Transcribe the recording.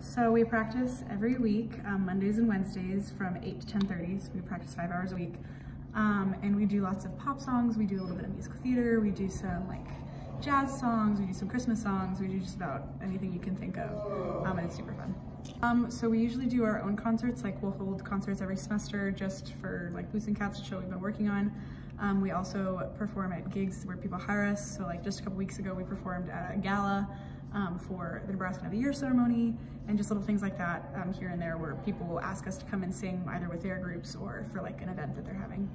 So we practice every week, um, Mondays and Wednesdays from 8 to 10.30, so we practice five hours a week. Um, and we do lots of pop songs, we do a little bit of musical theater, we do some like jazz songs, we do some Christmas songs, we do just about anything you can think of, um, and it's super fun. Um, so we usually do our own concerts, like we'll hold concerts every semester just for like Boots and Cats, the show we've been working on. Um, we also perform at gigs where people hire us, so like just a couple weeks ago we performed at a gala um, for the Nebraska of the Year ceremony and just little things like that um, here and there where people will ask us to come and sing either with their groups or for like an event that they're having.